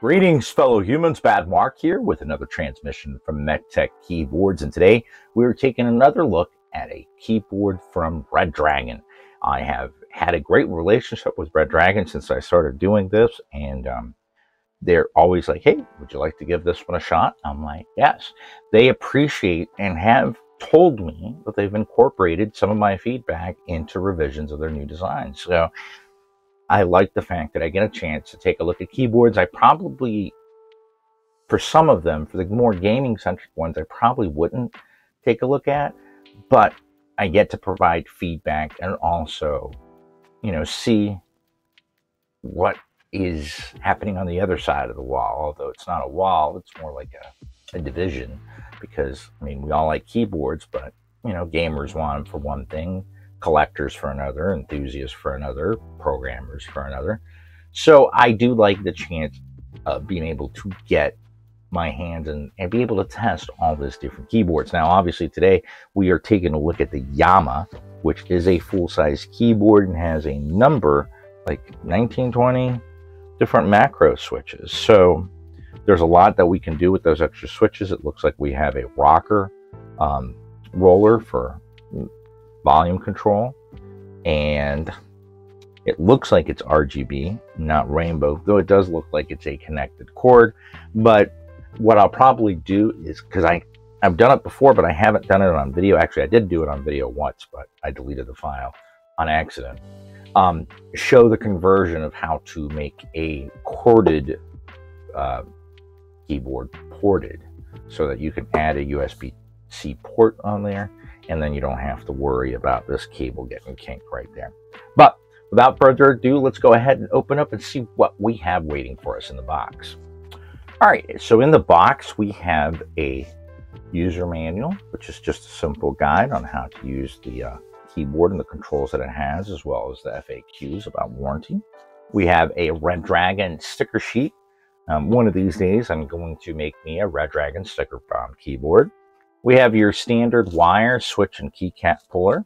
Greetings, fellow humans. Bad Mark here with another transmission from MechTech Keyboards. And today we're taking another look at a keyboard from Redragon. I have had a great relationship with Redragon since I started doing this. And um, they're always like, hey, would you like to give this one a shot? I'm like, yes. They appreciate and have told me that they've incorporated some of my feedback into revisions of their new designs. So I like the fact that I get a chance to take a look at keyboards. I probably, for some of them, for the more gaming centric ones, I probably wouldn't take a look at, but I get to provide feedback and also, you know, see what is happening on the other side of the wall. Although it's not a wall, it's more like a, a division because, I mean, we all like keyboards, but, you know, gamers want them for one thing collectors for another, enthusiasts for another, programmers for another. So I do like the chance of being able to get my hands and, and be able to test all these different keyboards. Now, obviously today we are taking a look at the Yama, which is a full-size keyboard and has a number like 1920 different macro switches. So there's a lot that we can do with those extra switches. It looks like we have a rocker um, roller for volume control and it looks like it's RGB, not rainbow, though it does look like it's a connected cord. But what I'll probably do is because I I've done it before, but I haven't done it on video. Actually, I did do it on video once, but I deleted the file on accident. Um, show the conversion of how to make a corded uh, keyboard ported so that you can add a USB-C port on there and then you don't have to worry about this cable getting kinked right there. But without further ado, let's go ahead and open up and see what we have waiting for us in the box. All right, so in the box, we have a user manual, which is just a simple guide on how to use the uh, keyboard and the controls that it has, as well as the FAQs about warranty. We have a Redragon sticker sheet. Um, one of these days, I'm going to make me a Redragon sticker bound keyboard. We have your standard wire, switch, and keycap puller.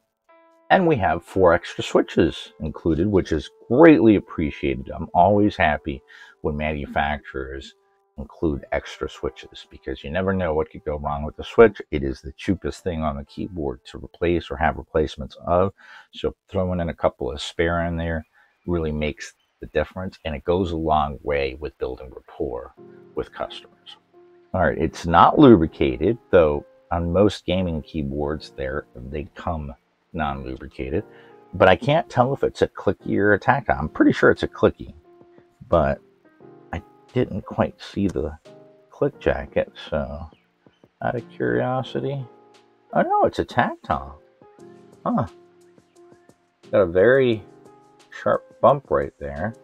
And we have four extra switches included, which is greatly appreciated. I'm always happy when manufacturers include extra switches because you never know what could go wrong with the switch. It is the cheapest thing on the keyboard to replace or have replacements of. So throwing in a couple of spare in there really makes the difference and it goes a long way with building rapport with customers. All right, it's not lubricated, though on most gaming keyboards there they come non-lubricated but I can't tell if it's a clicky or a tactile. I'm pretty sure it's a clicky, but I didn't quite see the click jacket, so out of curiosity, oh no, it's a tactile. Huh. Got a very sharp bump right there,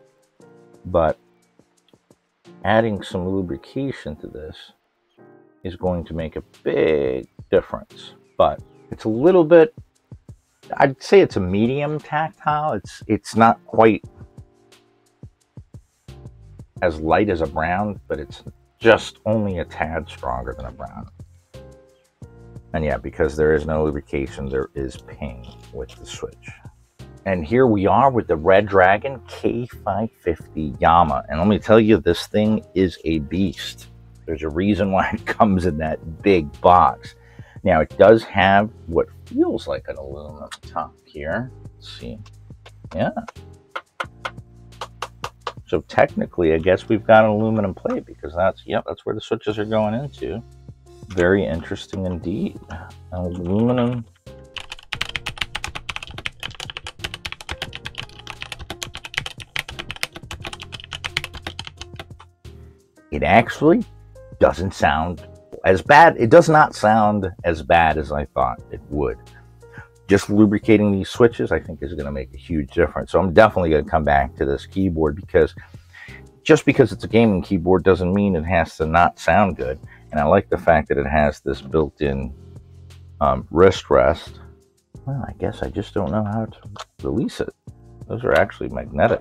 but adding some lubrication to this is going to make a big difference. But it's a little bit, I'd say it's a medium tactile. It's, it's not quite as light as a brown, but it's just only a tad stronger than a brown. And yeah, because there is no lubrication, there is ping with the switch. And here we are with the Redragon K550 Yama. And let me tell you, this thing is a beast. There's a reason why it comes in that big box. Now it does have what feels like an aluminum top here. Let's see. Yeah. So technically, I guess we've got an aluminum plate because that's, yep, that's where the switches are going into. Very interesting indeed. Aluminum it actually doesn't sound as bad. It does not sound as bad as I thought it would. Just lubricating these switches, I think, is going to make a huge difference. So I'm definitely going to come back to this keyboard because just because it's a gaming keyboard doesn't mean it has to not sound good. And I like the fact that it has this built-in um, wrist rest. Well, I guess I just don't know how to release it. Those are actually magnetic.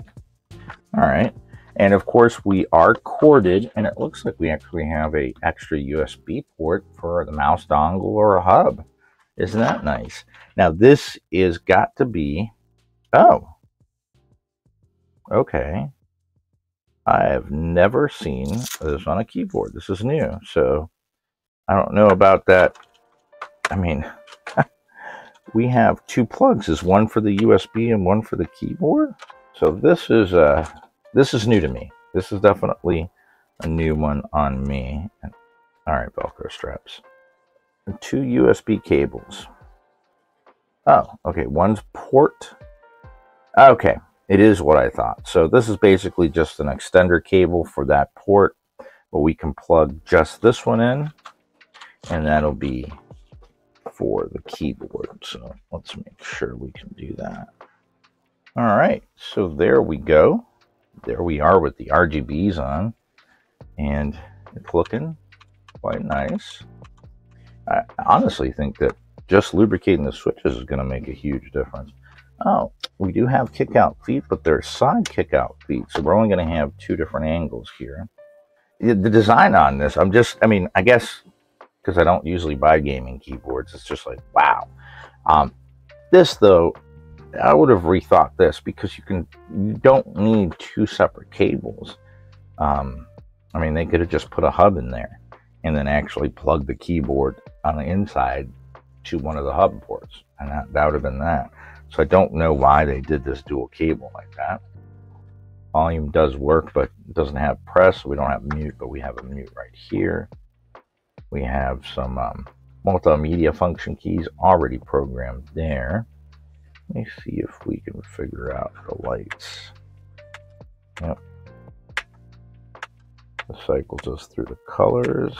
All right. And of course we are corded and it looks like we actually have a extra USB port for the mouse dongle or a hub. Isn't that nice? Now this is got to be, oh, okay. I have never seen this on a keyboard. This is new, so I don't know about that. I mean, we have two plugs. Is one for the USB and one for the keyboard? So this is uh this is new to me. This is definitely a new one on me. All right, Velcro straps. And two USB cables. Oh, okay. One's port. Okay, it is what I thought. So this is basically just an extender cable for that port, but we can plug just this one in, and that'll be for the keyboard. So let's make sure we can do that. All right, so there we go. There we are with the RGBs on, and it's looking quite nice. I honestly think that just lubricating the switches is going to make a huge difference. Oh, we do have kick out feet, but they're side kick out feet. So we're only going to have two different angles here. The design on this, I'm just, I mean, I guess because I don't usually buy gaming keyboards, it's just like, wow. Um, this though, I would have rethought this because you can, you don't need two separate cables. Um, I mean, they could have just put a hub in there and then actually plug the keyboard on the inside to one of the hub ports. And that, that would have been that. So I don't know why they did this dual cable like that. Volume does work, but it doesn't have press. We don't have mute, but we have a mute right here. We have some um, multimedia function keys already programmed there. Let me see if we can figure out the lights. Yep. The cycles us through the colors.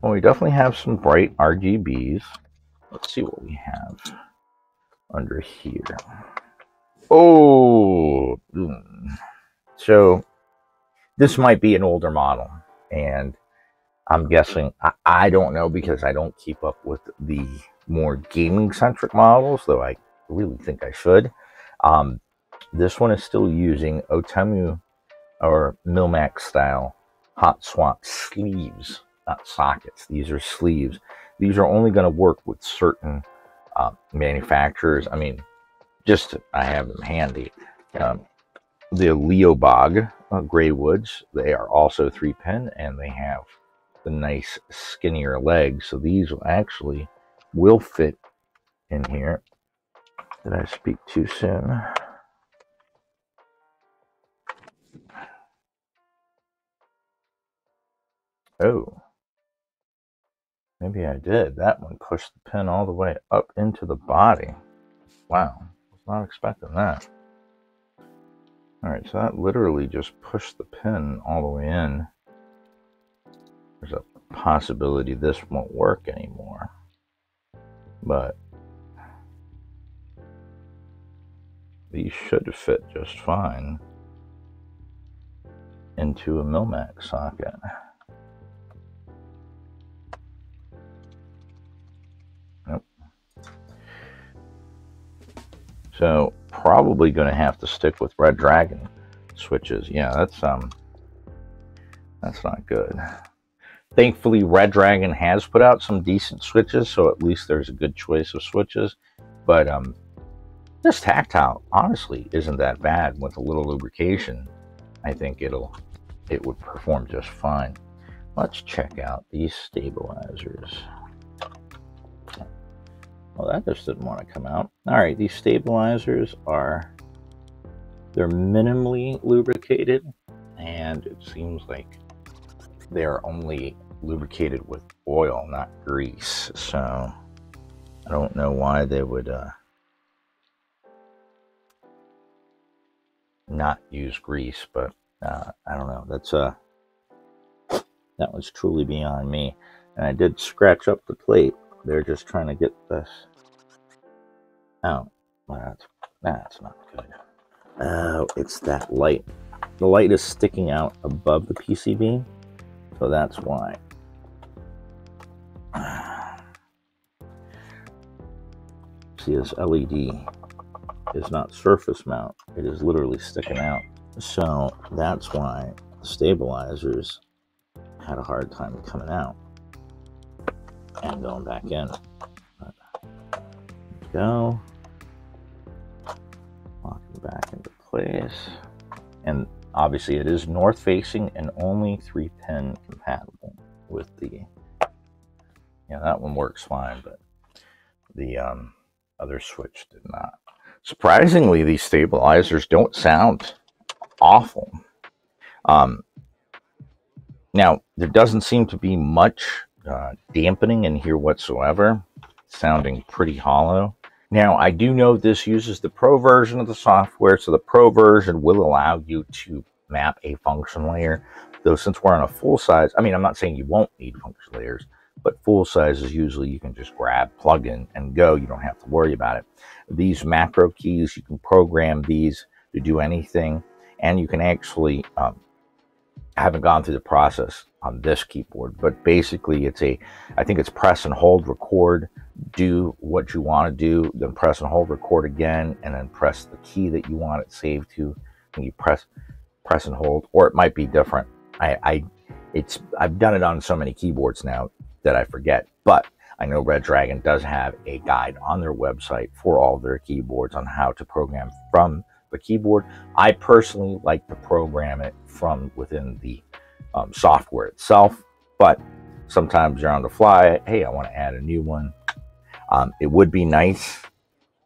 Well, we definitely have some bright RGBs. Let's see what we have under here. Oh, hmm. so this might be an older model, and I'm guessing I, I don't know because I don't keep up with the more gaming centric models, though I really think I should. Um, this one is still using Outemu or Mill-Max style hot swap sleeves not sockets. These are sleeves. These are only going to work with certain uh, manufacturers. I mean, just I have them handy. Um, the Leobog uh, Gray Woods, they are also three pin and they have the nice skinnier legs. So these will actually will fit in here. Did I speak too soon? Oh. Maybe I did. That one pushed the pin all the way up into the body. Wow. Was not expecting that. Alright, so that literally just pushed the pin all the way in. There's a possibility this won't work anymore. But these should fit just fine into a Mill-Max socket. Nope. So probably going to have to stick with Redragon switches. Yeah, that's um, that's not good. Thankfully, Redragon has put out some decent switches, so at least there's a good choice of switches. But um, this tactile, honestly, isn't that bad with a little lubrication. I think it'll it would perform just fine. Let's check out these stabilizers. Well, that just didn't want to come out. All right, these stabilizers are, they're minimally lubricated, and it seems like they're only lubricated with oil, not grease. So I don't know why they would uh, not use grease, but uh, I don't know. That's uh, that was truly beyond me. And I did scratch up the plate they're just trying to get this out. That's, that's not good. Oh, it's that light. The light is sticking out above the PCB, so that's why. This LED is not surface mount. It is literally sticking out. So that's why stabilizers had a hard time coming out and going back in. But, go. Locking back into place. And obviously it is north facing and only three pin compatible with the, yeah, that one works fine, but the um, other switch did not. Surprisingly, these stabilizers don't sound awful. Um, now, there doesn't seem to be much uh, dampening in here whatsoever, sounding pretty hollow. Now, I do know this uses the Pro version of the software, so the Pro version will allow you to map a function layer. Though since we're on a full size, I mean, I'm not saying you won't need function layers, but full sizes usually you can just grab, plug in, and go. You don't have to worry about it. These macro keys, you can program these to do anything, and you can actually um, I haven't gone through the process on this keyboard, but basically it's a, I think it's press and hold record, do what you want to do, then press and hold record again, and then press the key that you want it saved to, and you press, press and hold, or it might be different. I, I, it's, I've done it on so many keyboards now that I forget, but I know Redragon does have a guide on their website for all their keyboards on how to program from the keyboard. I personally like to program it from within the um, software itself, but sometimes you're on the fly. Hey, I want to add a new one. Um, it would be nice.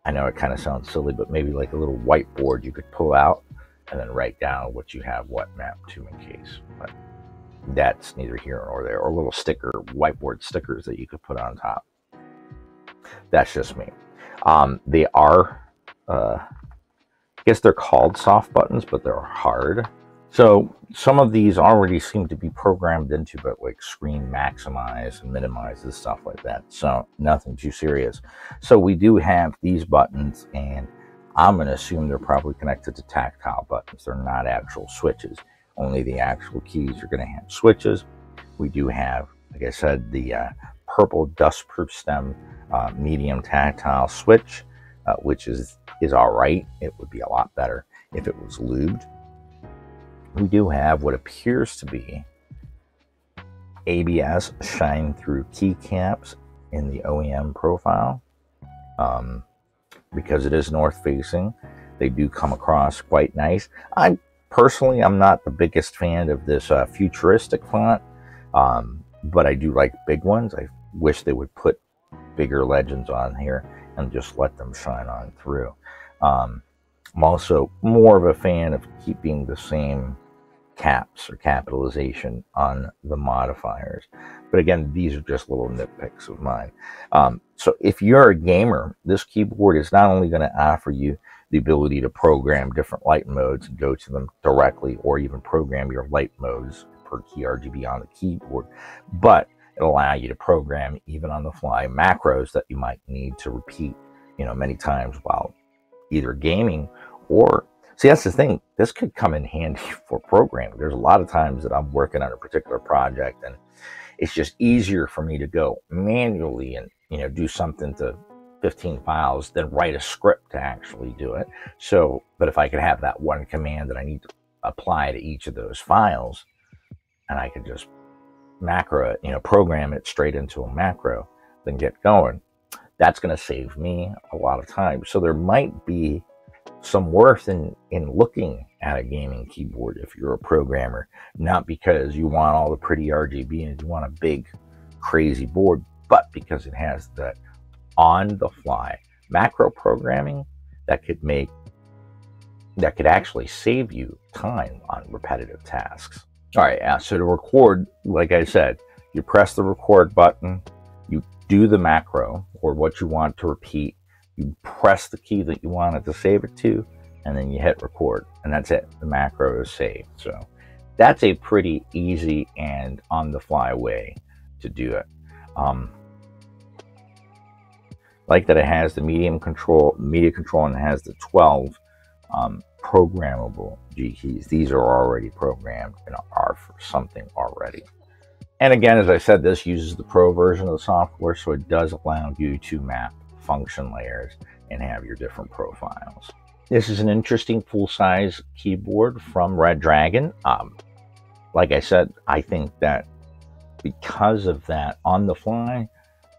I know it kind of sounds silly, but maybe like a little whiteboard you could pull out and then write down what you have what mapped to in case. But that's neither here nor there. Or little sticker, whiteboard stickers that you could put on top. That's just me. Um, they are uh, guess they're called soft buttons, but they're hard. So some of these already seem to be programmed into but like screen maximize and minimize and stuff like that. So nothing too serious. So we do have these buttons and I'm going to assume they're probably connected to tactile buttons. They're not actual switches. Only the actual keys are going to have switches. We do have, like I said, the uh, purple dustproof stem uh, medium tactile switch, uh, which is is all right. It would be a lot better if it was lubed. We do have what appears to be ABS shine through keycaps in the OEM profile. Um, because it is north facing, they do come across quite nice. I personally, I'm not the biggest fan of this uh, futuristic font, um, but I do like big ones. I wish they would put bigger legends on here and just let them shine on through. Um, I'm also more of a fan of keeping the same caps or capitalization on the modifiers. But again, these are just little nitpicks of mine. Um, so if you're a gamer, this keyboard is not only going to offer you the ability to program different light modes and go to them directly or even program your light modes per key RGB on the keyboard, but it'll allow you to program even on the fly macros that you might need to repeat, you know, many times while either gaming or see that's the thing. This could come in handy for programming. There's a lot of times that i'm working on a particular project and it's just easier for me to go manually and you know do something to 15 files than write a script to actually do it so but if i could have that one command that i need to apply to each of those files and i could just macro it you know program it straight into a macro then get going that's going to save me a lot of time. So there might be some worth in, in looking at a gaming keyboard if you're a programmer, not because you want all the pretty RGB and you want a big, crazy board, but because it has that on the fly macro programming that could make that could actually save you time on repetitive tasks. All right, yeah, so to record, like I said, you press the record button, you do the macro or what you want to repeat. You press the key that you wanted to save it to, and then you hit record, and that's it. The macro is saved. So that's a pretty easy and on the fly way to do it. Um, like that, it has the medium control, media control, and it has the 12 um, programmable G keys. These are already programmed and are for something already. And again, as I said, this uses the pro version of the software, so it does allow you to map function layers and have your different profiles. This is an interesting full-size keyboard from Redragon. Um, like I said, I think that because of that on-the-fly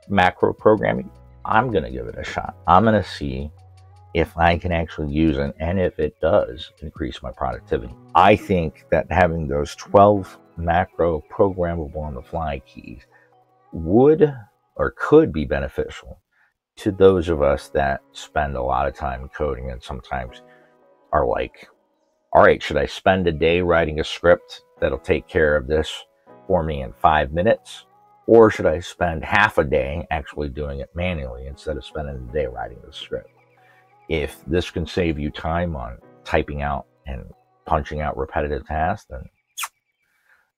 macro programming, I'm going to give it a shot. I'm going to see if I can actually use it and if it does increase my productivity. I think that having those 12 macro programmable on the fly keys would or could be beneficial to those of us that spend a lot of time coding and sometimes are like, all right, should I spend a day writing a script that'll take care of this for me in five minutes? Or should I spend half a day actually doing it manually instead of spending the day writing the script? If this can save you time on typing out and punching out repetitive tasks, then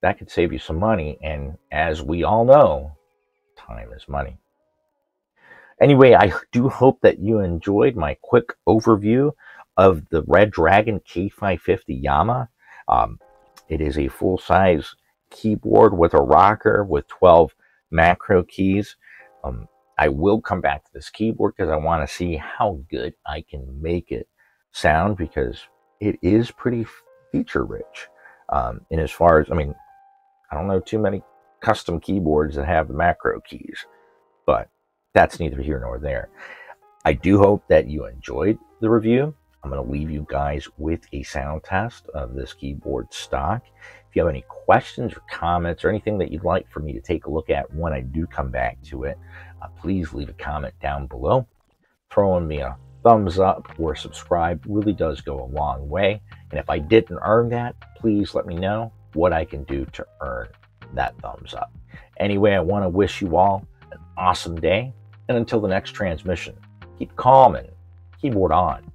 that could save you some money. And as we all know, time is money. Anyway, I do hope that you enjoyed my quick overview of the Redragon K550 Yama. Um, it is a full-size keyboard with a rocker with 12 macro keys. Um, I will come back to this keyboard because I want to see how good I can make it sound because it is pretty feature rich. Um, and as far as, I mean, I don't know too many custom keyboards that have the macro keys, but that's neither here nor there. I do hope that you enjoyed the review. I'm going to leave you guys with a sound test of this keyboard stock. If you have any questions or comments or anything that you'd like for me to take a look at when I do come back to it, uh, please leave a comment down below. Throwing me a thumbs up or subscribe really does go a long way. And if I didn't earn that, please let me know what I can do to earn that thumbs up. Anyway, I want to wish you all an awesome day. And until the next transmission, keep calm and keyboard on.